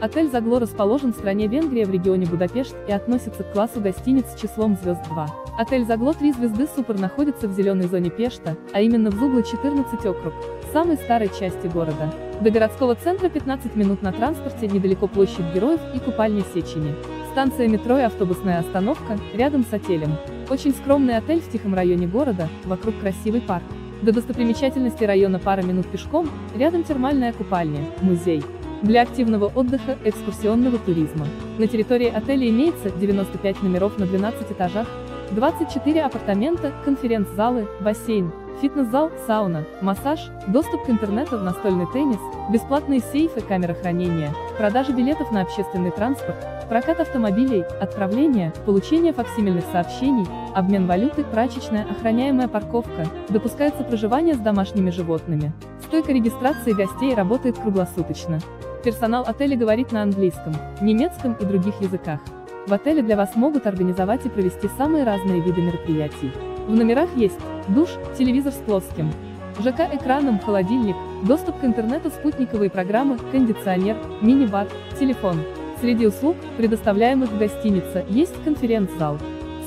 Отель Загло расположен в стране Венгрия в регионе Будапешт и относится к классу гостиниц с числом звезд 2. Отель Загло 3 звезды Супер находится в зеленой зоне Пешта, а именно в Зугло 14 округ, самой старой части города. До городского центра 15 минут на транспорте, недалеко площадь Героев и купальня Сечени. Станция метро и автобусная остановка, рядом с отелем. Очень скромный отель в тихом районе города, вокруг красивый парк. До достопримечательности района пара минут пешком, рядом термальная купальня, музей. Для активного отдыха, экскурсионного туризма. На территории отеля имеется 95 номеров на 12 этажах, 24 апартамента, конференц-залы, бассейн, фитнес-зал, сауна, массаж, доступ к интернету, настольный теннис, бесплатные сейфы, камера хранения, продажа билетов на общественный транспорт, прокат автомобилей, отправление, получение факсимильных сообщений, обмен валюты, прачечная, охраняемая парковка, допускается проживание с домашними животными. Стойка регистрации гостей работает круглосуточно. Персонал отеля говорит на английском, немецком и других языках. В отеле для вас могут организовать и провести самые разные виды мероприятий. В номерах есть душ, телевизор с плоским, ЖК-экраном, холодильник, доступ к интернету, спутниковые программы, кондиционер, мини-бар, телефон. Среди услуг, предоставляемых в гостинице, есть конференц-зал.